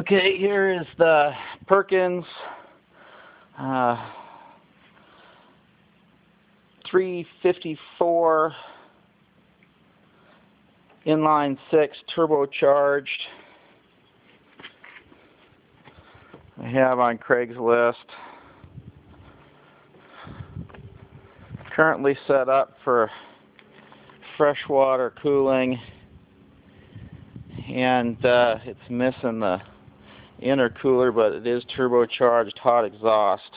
Okay, here is the Perkins uh, 354 inline six turbocharged. I have on Craigslist. Currently set up for freshwater cooling and uh, it's missing the intercooler but it is turbocharged hot exhaust.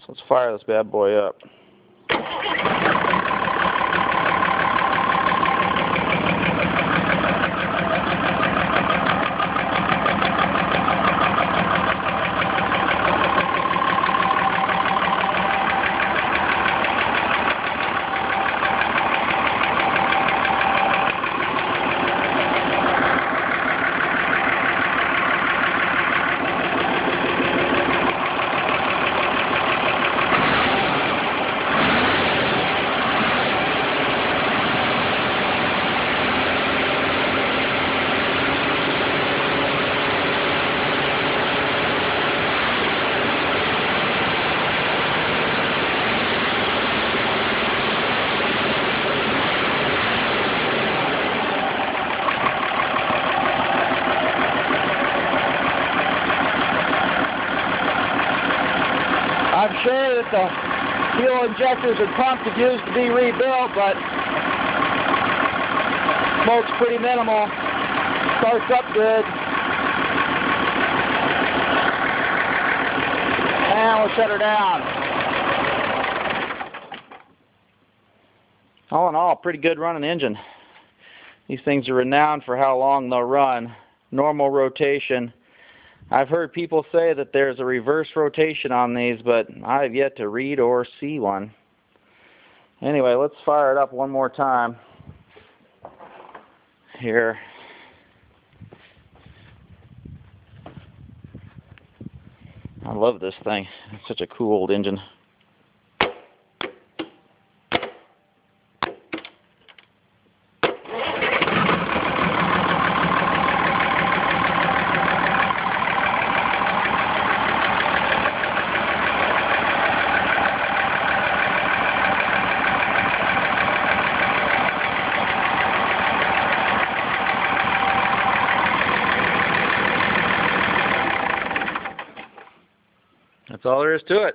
So let's fire this bad boy up I'm sure that the fuel injectors and pump could use to be rebuilt, but smoke's pretty minimal. Starts up good. And we'll shut her down. All in all, pretty good running engine. These things are renowned for how long they'll run. Normal rotation. I've heard people say that there's a reverse rotation on these, but I've yet to read or see one. Anyway, let's fire it up one more time. Here. I love this thing. It's such a cool old engine. That's all there is to it.